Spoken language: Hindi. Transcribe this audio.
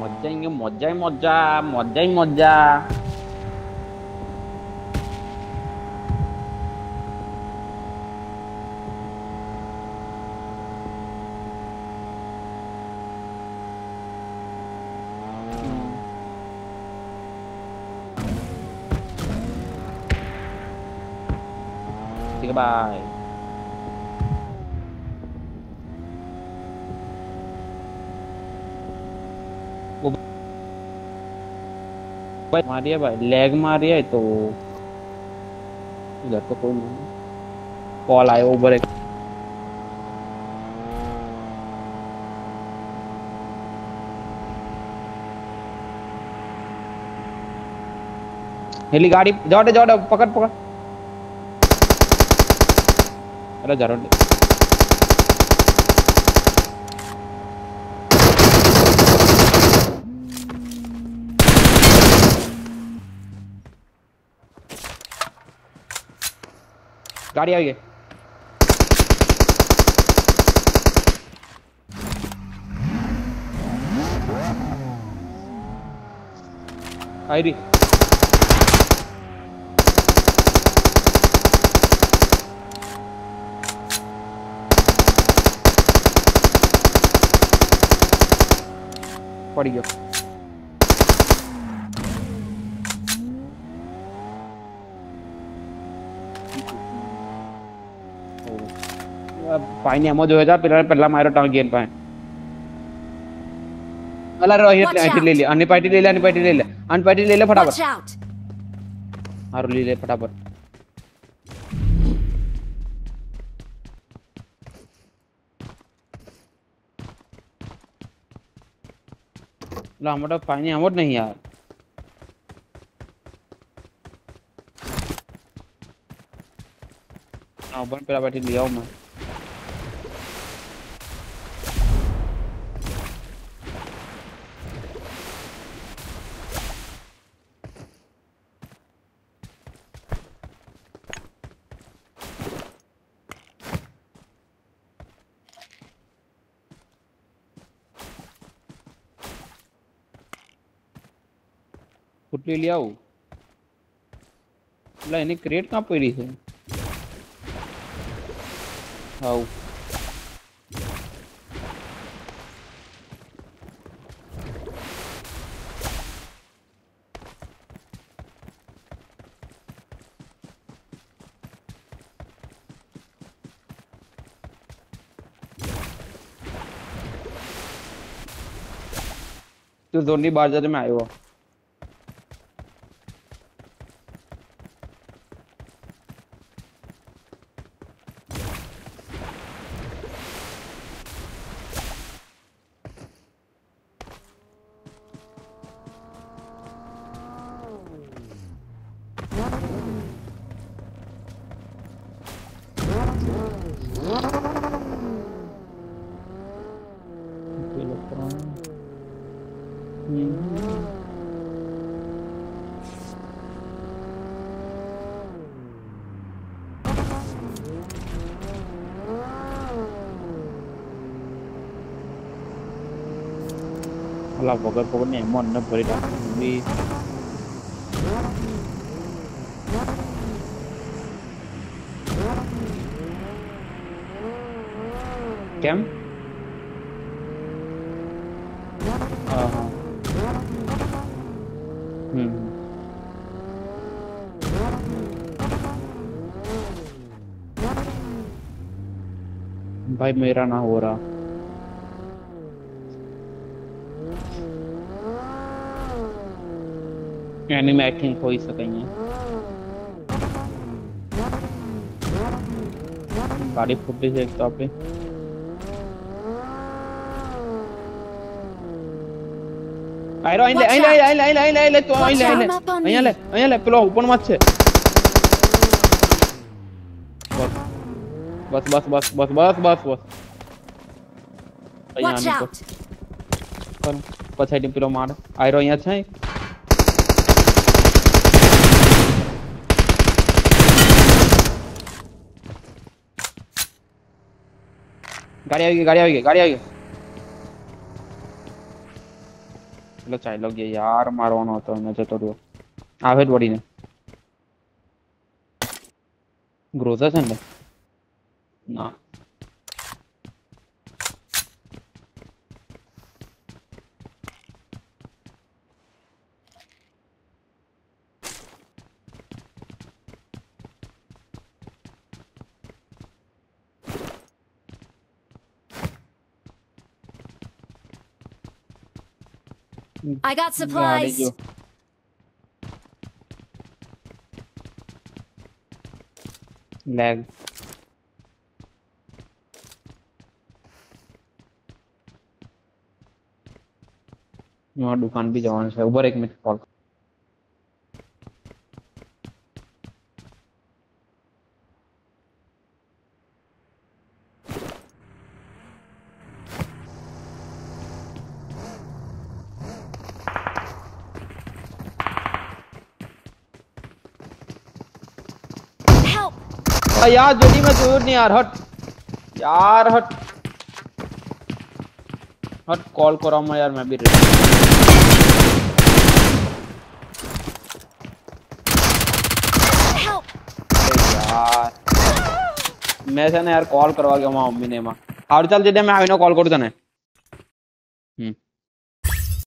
মজ্জাইঙ্গে মজ্জাই মজ্জা মজ্জাই মজ্জা Goodbye. भाई मार दिया भाई लैग मार रही है तो इधर तो कोई नहीं कॉल आए ओवर एक हेली गाड़ी जोड़ जोड़ पकड़ पकड़ अरे ज़रूर गाड़ी आ गई आई रही पड़ गया पाइन हम जो है पिला पहला मारो टांग गेन पाइन अला रो ये पार्टी ले ले अन पार्टी ले ले अन पार्टी ले ले अन पार्टी ले ले फटाफट। आरो ले ले फटाफट। ला हमरा पाइन हम नहीं यार। हाँ, ओपन पे लिया मैं। ફૂટલી લઈ આવું એટલે એની ક્રેટ કાં પડી છે આવું તું ઝોનની બહાર જતો เราปกติพวกเนี่ยมอนนะบริษัทวีแคมอ่าอืม भाई मेरा ना हो रहा લે અહીં લે અહીં લે અહીં લે અહીં લે તો અહીં લે અહીં લે અહીંયા લે અહીંયા લે પેલો ઉપર માં જ છે બસ બસ બસ બસ બસ બસ બસ અહીંયા Watch આની out! પર પછાડી પેલો માર આયરો અહીંયા છે ગાડી આવી ગઈ ગાડી આવી ગઈ ગાડી આવી ગઈ એટલે ચાલ્યો ગયો યાર મારવાનો હતો એને જતો રહ્યો આવે જ વળીને ગ્રોઝર છે ને ના I got supplies. Nah, Lag. You want to do fun be Jones? Over a minute, call. यार जोड़ी में दूर नहीं यार हट। यार हट। हट कॉल करो मैं यार मैं भी यार। मैं से ना यार कॉल करवा गया मम्मी ने माँ। हार चल जदे मैं आवीनो कॉल कर देना